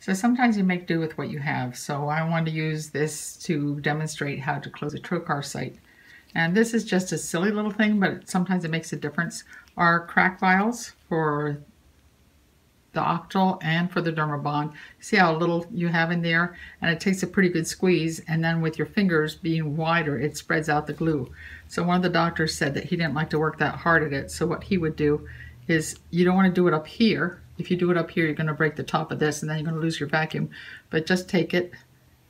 So sometimes you make do with what you have. So I want to use this to demonstrate how to close a trocar site. And this is just a silly little thing, but sometimes it makes a difference. Our crack vials for the Octyl and for the Dermabond. See how little you have in there? And it takes a pretty good squeeze. And then with your fingers being wider, it spreads out the glue. So one of the doctors said that he didn't like to work that hard at it. So what he would do is you don't want to do it up here. If you do it up here, you're going to break the top of this and then you're going to lose your vacuum. But just take it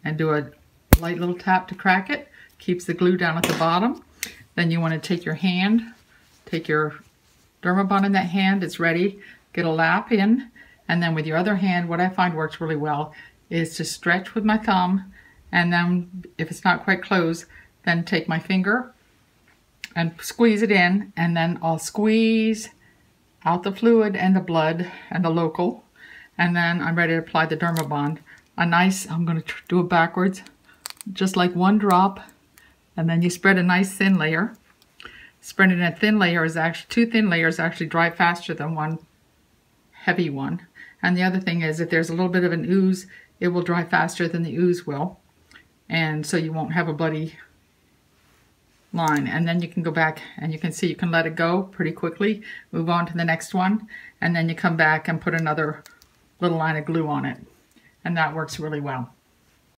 and do a light little tap to crack it. Keeps the glue down at the bottom. Then you want to take your hand, take your Dermabond in that hand, it's ready. Get a lap in, and then with your other hand, what I find works really well is to stretch with my thumb, and then if it's not quite closed, then take my finger and squeeze it in, and then I'll squeeze out the fluid and the blood and the local, and then I'm ready to apply the Dermabond. A nice, I'm going to do it backwards, just like one drop, and then you spread a nice thin layer. Spreading a thin layer is actually, two thin layers actually dry faster than one heavy one. And the other thing is if there's a little bit of an ooze, it will dry faster than the ooze will. And so you won't have a bloody line. And then you can go back and you can see you can let it go pretty quickly, move on to the next one, and then you come back and put another little line of glue on it. And that works really well.